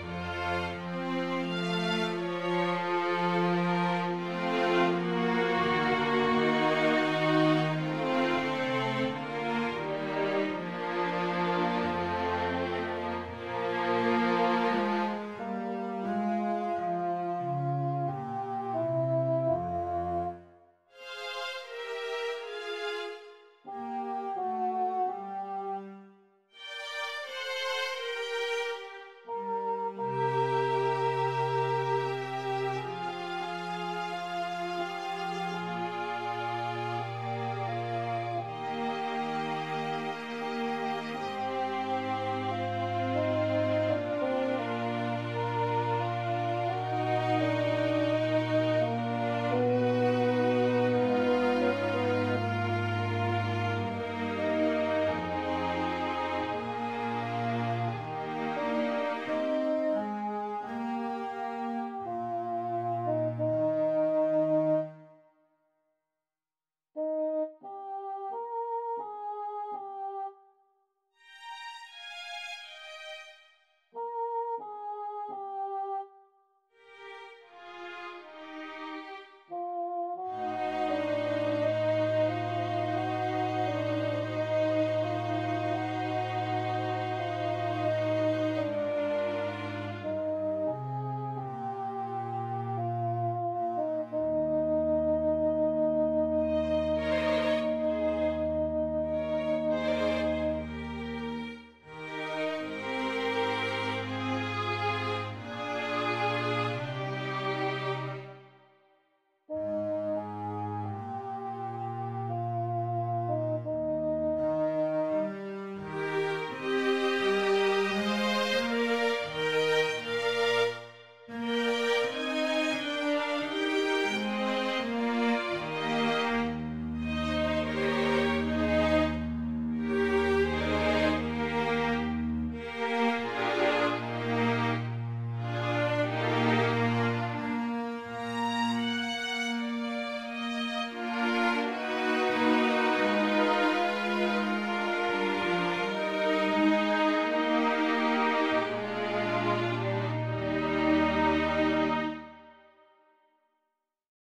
Yeah.